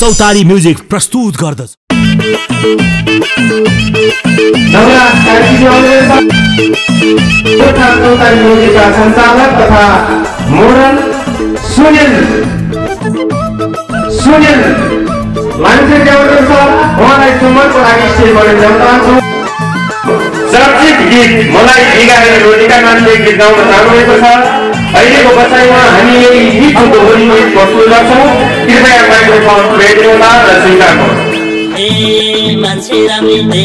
चौतारी म्युजिक प्रस्तुत गर्दछ। तथा सुनिल मान्छे उहाँलाई गीत मलाई बिगारेर नामले गीत गाउन चाहनुभएको छ। अहिलेको बचाइमा हामी यही गीतको गीत प्रस्तुत गर्छौँ। मान्छे राम्रै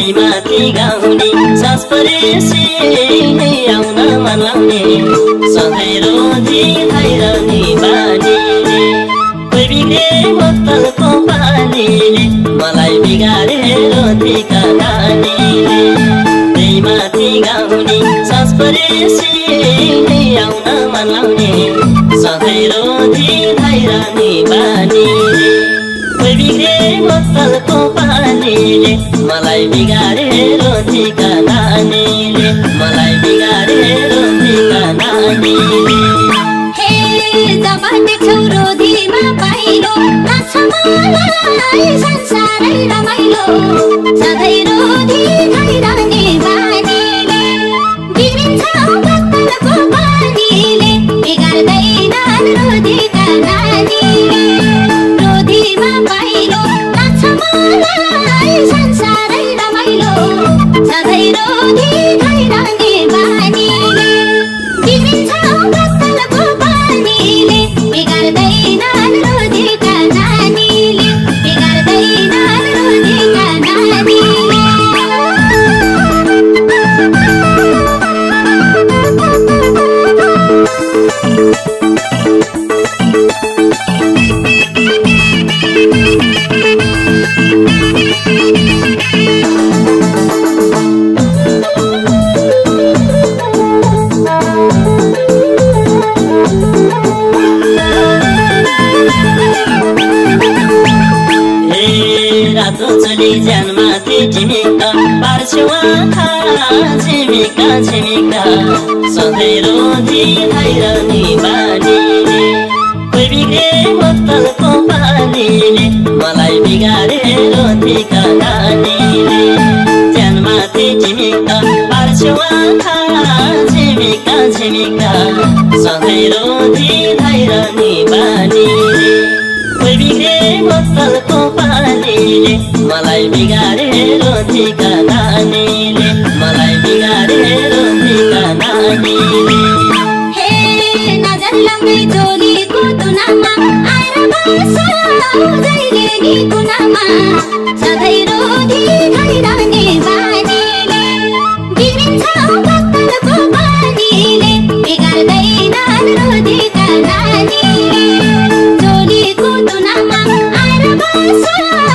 गाउने सास परेसी आउन मनाउने सधैँ रोजी खाइरहने बानीले कोही बिग्रे मलाई बिगारे रोटीका नानीले। त्यही माथि गाउने सास परेसी आउन मनाउने बिग्रे बोतलको पानीले मलाई बिगारे रोटीका नानीले मलाई बिगारे रोटीका नानीले। जबाट छौरो धिमा पाइलो नाच्छ मलाई संसारै रमाइलो। सधैँ रोधी खाइरहने सधैँ रोधी खाइरहने ज्यानमाथि झिमिका पार्छु आँखा छिमिका छिमिका सधैँ रोजी खाइरहने बानीले। कोही बिग्रे पानीले मलाई बिगारे रोटीका नानीले। ज्यानमाथि झिमिका पार्छु आँखा छिमिका छिमिका सधैँ रोजी खाइरहने बानीले। कोही बिग्रे मलाई बिगारे रोटीका नानीले मलाई बिगारे रोटीका नानीले सधैँ रोधी खाइरहने बानीले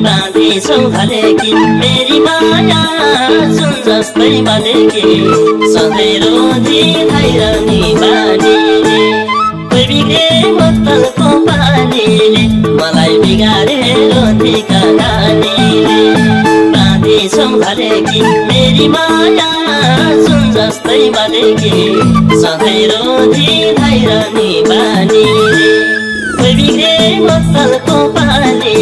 भनेकी मेरी माया सुन जस्तै भनेकी सधैँ रोजी खाइरहने बानीले। कोही बोतलको मलाई बिगारे रोटीका नानीले। बाँधिछौ भनेकी मेरी माया सुन जस्तै भनेकी सधैँ रोजी खाइरहने बानीले। कोही बिग्रे बोतलको